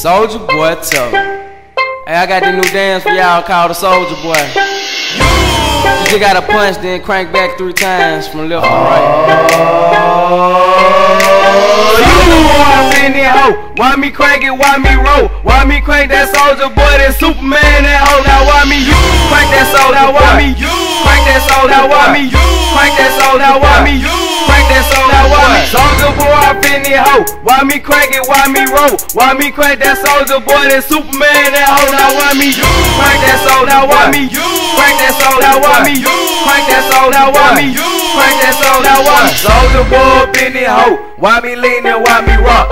Soldier Boy Toe. Hey, I got the new dance for y'all called the Soldier Boy. You just gotta punch, then crank back three times from left to right. You in that hoe. Why me crank it? Why me roll? Why me crank that soldier boy? That Superman that hoe. Now why me you crank that soldier? Now why me you crank that soldier? Now why me you crank that soldier? Now why me you crank that soldier? Up in that hoe? Why me crank it? Why me roll? Why me crank that soldier boy? That Superman that hoe. Now why me you crank that soldier? Now why me you crank that soldier? Now why me you crank that soldier? Now why me you crank that soldier? Now why me soldier boy up in that hoe? Why me lean and why me rock?